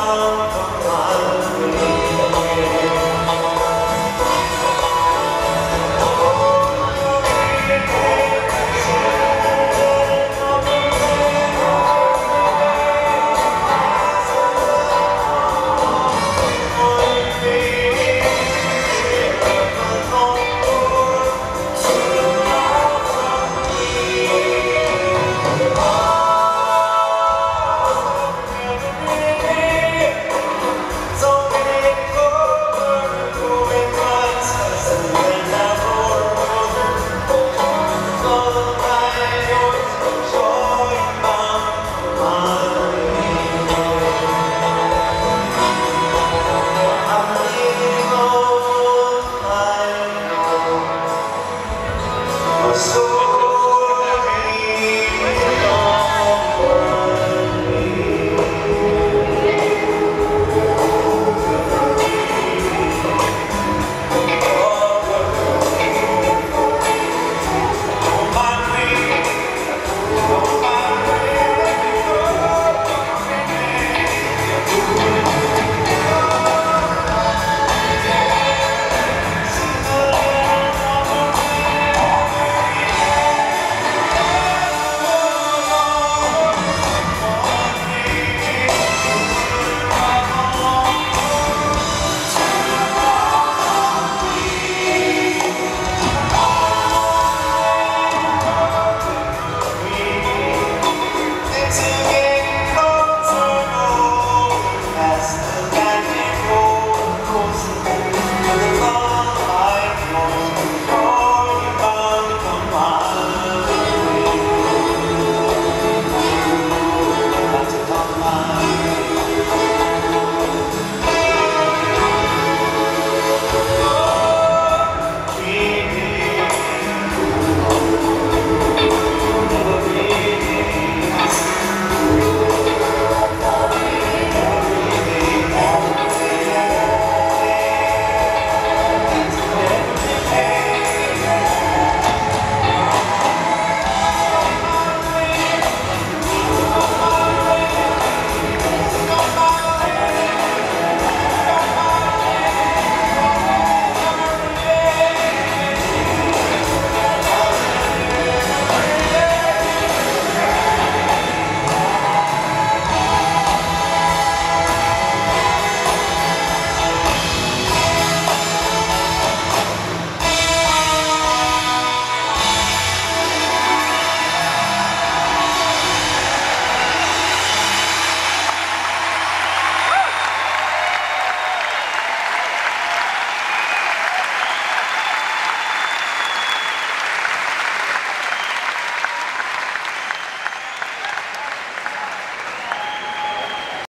song so